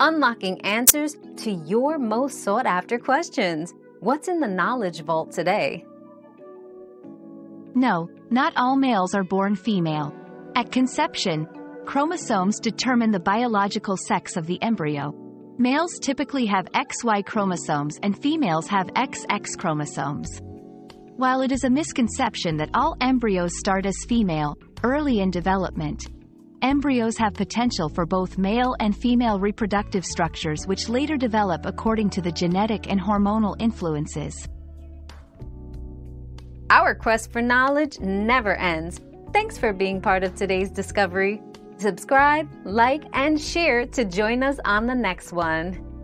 unlocking answers to your most sought after questions. What's in the Knowledge Vault today? No, not all males are born female. At conception, chromosomes determine the biological sex of the embryo. Males typically have XY chromosomes and females have XX chromosomes. While it is a misconception that all embryos start as female, early in development, embryos have potential for both male and female reproductive structures which later develop according to the genetic and hormonal influences. Our quest for knowledge never ends. Thanks for being part of today's discovery. Subscribe, like, and share to join us on the next one.